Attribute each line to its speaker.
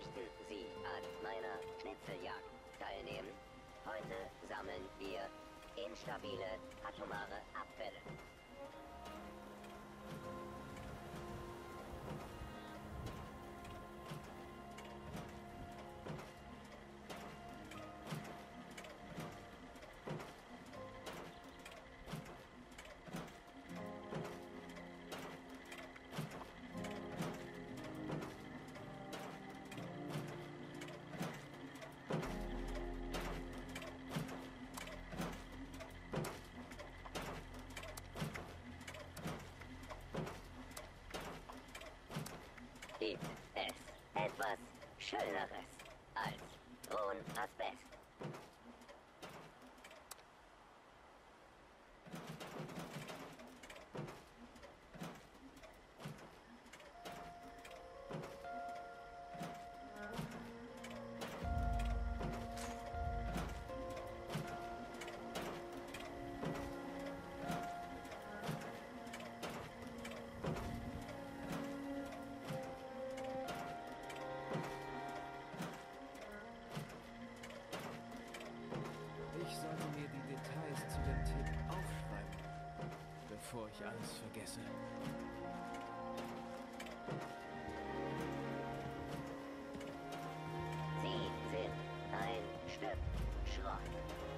Speaker 1: Möchten Sie an meiner Schnitzeljagd teilnehmen? Heute sammeln wir instabile atomare Abfälle. Gibt es etwas Schöneres als Thronasbest?
Speaker 2: Ich alles vergesse.
Speaker 1: Sie sind ein Stück Schrott.